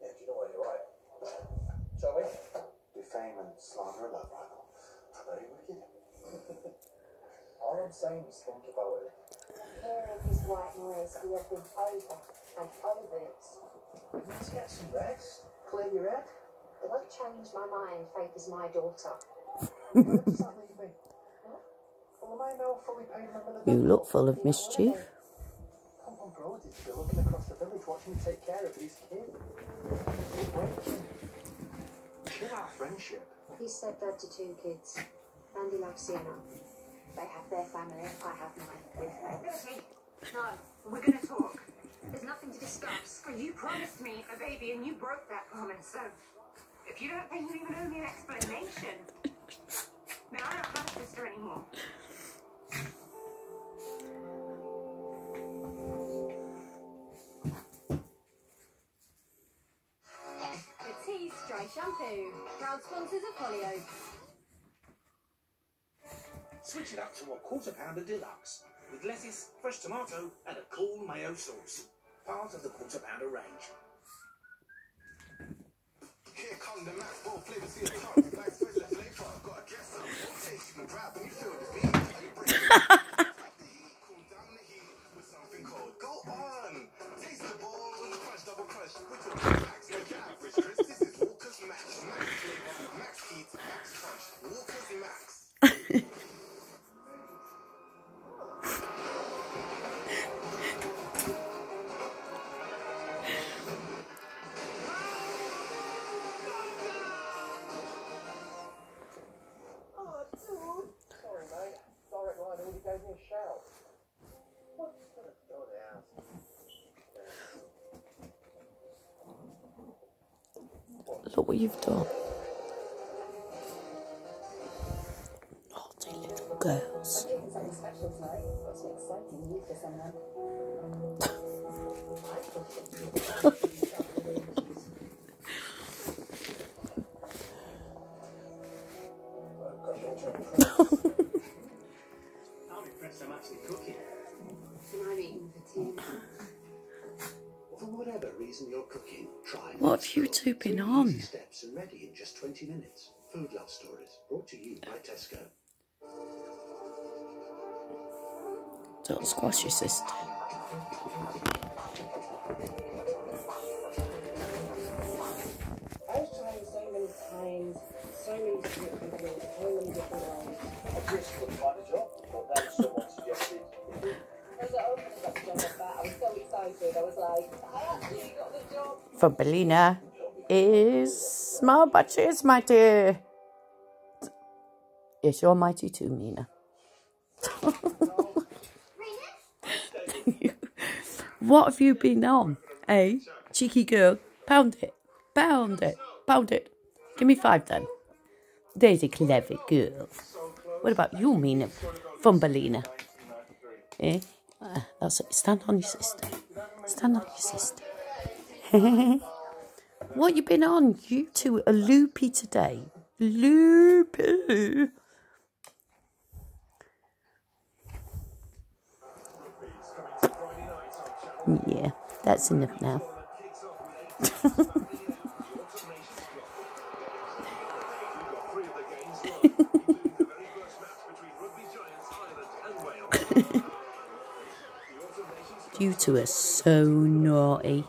Yeah, do you know what you're right? Shall we? Defame and slander a love rival. Very wicked. All I'm saying is think about it. Hearing his white noise, we have been over and over it. You need to get some rest. Clear your head. If I change my mind, Faith is my daughter. Where does that leave me? Huh? Well, am I now fully paid member You look full of mischief. Come on, bro. Did you looking across the village watching me take care of his kid? Chill our friendship. He's said that to two kids. Andy loves Sienna. They have their family, I have mine. Betty, no, we're gonna talk. There's nothing to discuss. You promised me a baby and you broke that promise, so if you don't think you even owe me an explanation, proud sponsors of Hollyoaks. Switch it up to a quarter pounder deluxe with lettuce, fresh tomato and a cool mayo sauce. Part of the quarter pounder range. Here come the Max Ball flavours here. You line already gave me a shout. What's gonna go down? Look what you've done. Naughty little girls. I'm I'm actually cooking. And I'm eating for tea. For whatever reason you're cooking, try. What have you two been on? Steps and ready in just 20 minutes. Food Love Stories, brought to you by Tesco. Don't squash your sister. The job. Thumbelina is small, but is mighty. Yes, you're mighty too, Mina. what have you been on? Eh? Cheeky girl. Pound it. Pound it. Pound it. Give me five then. There's a clever girl. What about you, Mina? From Thumbelina. Eh? Ah, that's it. Stand on your sister. Stand on your sister. what you been on? You two are loopy today. Loopy. Yeah, that's enough now. You two are so naughty.